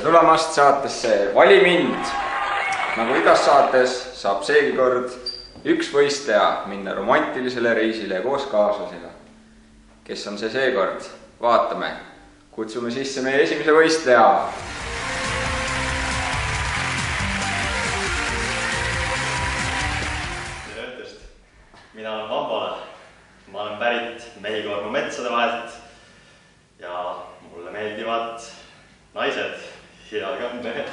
tere tulemast saatesse Vali mind. nagu igas saates saab seekord üks võistleja minna romantilisele reisile koos kaaslasega. kes on see seekord, vaatame. kutsume sisse meie esimese võistleja. tere õhtust, mina olen Vambala. ma olen pärit Mehhikoorma metsade vahelt ja mulle meeldivad naised ja ka mehed.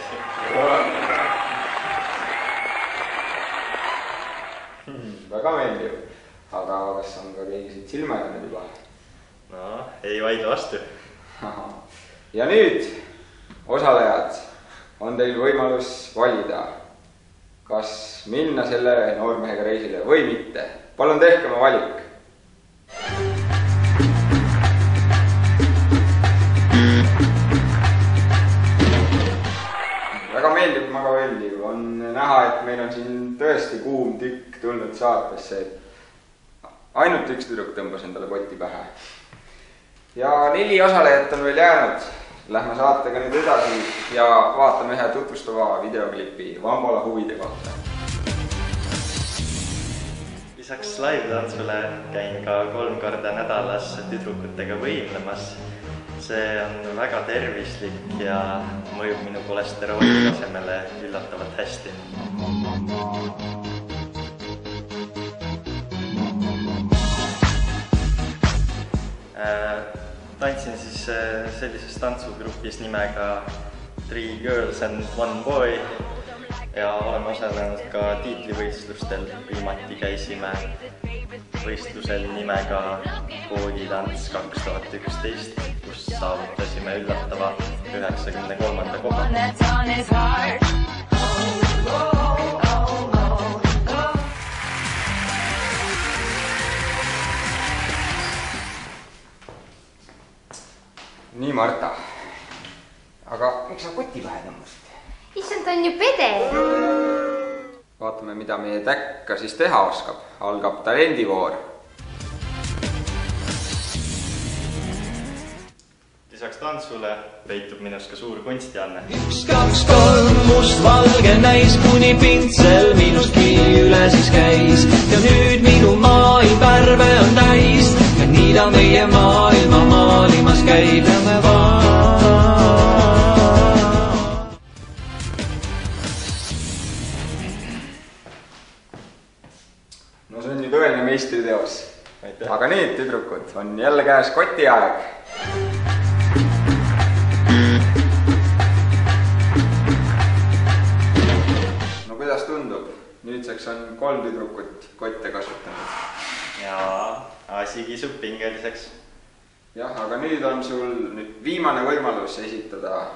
väga meeldiv. aga kas on ka keegi siit silma jäänud juba? no ei vaidle vastu. ja nüüd, osalejad, on teil võimalus valida, kas minna selle noormehega reisile või mitte. palun tehke oma valik. Et meil on siin tõesti kuum tükk tulnud saatesse, et ainult üks tüdruk tõmbas endale koti pähe ja neli osalejat on veel jäänud. Lähme saatega nüüd edasi ja vaatame ühe tutvustava videoklipi Vambola huvide kohta. lisaks live-tantsule käin ka kolm korda nädalas tüdrukutega võimlemas. See on väga tervislik ja mõjub minu kolesterooli tasemele üllatavalt hästi. Äh, tantsin siis äh, sellises tantsugrupis nimega Three Girls and One Boy ja oleme osalenud ka tiitlivõistlustel. viimati käisime võistlusel nimega koolitants kaks tuhat üksteist, kus saavutasime üllatava üheksakümne kolmanda koha. Oh, oh, oh, oh, oh. nii, Marta. aga miks sa koti pähe tõmbasid? Issand, on ju pede. vaatame, mida meie täkka siis teha oskab. algab talendivoor. lisaks tantsule peitub minus ka suur kunstianne. üks, kaks, kolm, mustvalge näis, kuni pintsel minustki üle siis käis. ja nüüd minu maailm värve on täis ja nii ta meie maailma maalimas käib ja tüdrukud, on jälle käes kotiaeg. no kuidas tundub? nüüdseks on kolm tüdrukut kotte kasutanud. ja asi kisub pingeliseks. jah, aga nüüd on sul nüüd viimane võimalus esitada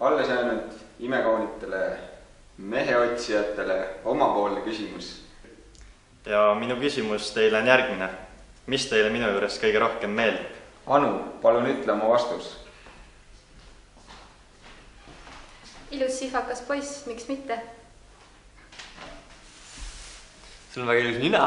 alles jäänud imekaunitele meheotsijatele omapoolne küsimus. ja minu küsimus teile on järgmine. Mis teile minu juures kõige rohkem meeldib? Anu, palun ütle oma vastus. ilus sihvakas poiss, miks mitte? sul on väga ilus nina.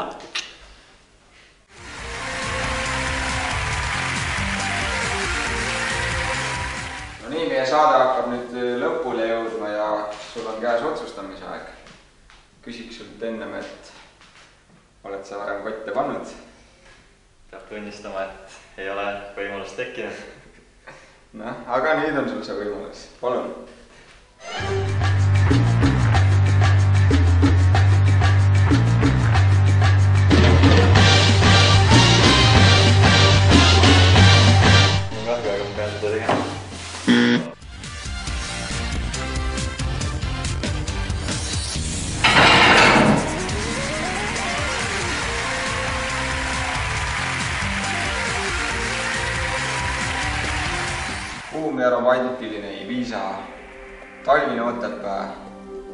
no nii, meie saade hakkab nüüd lõpule jõudma ja sul on käes otsustamise aeg. küsiks sult ennem, et oled sa varem kotte pannud? Peab tunnistama, et ei ole võimalust tekkinud. noh, aga nüüd on sul see võimalus, palun. Ja romantiline Ibiza, talvine Otepää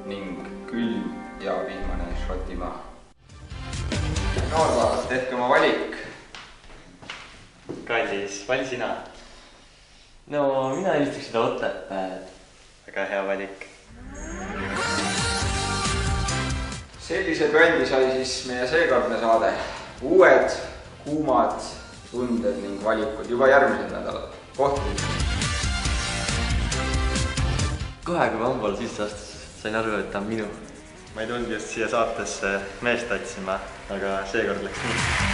ning külm ja vihmane Šotimaa. noorpaarid, tehke oma valik. kallis, vali sina. no mina eelistaks seda Otepääd. väga hea valik. sellise brändi sai siis meie seekordne saade. uued kuumad tunded ning valikud juba järgmisel nädalal. kohtumiseni. kohe, kui Vambol sisse astus, sain aru, et ta on minu. ma ei tulnud just siia saatesse meest otsima, aga seekord läks nii.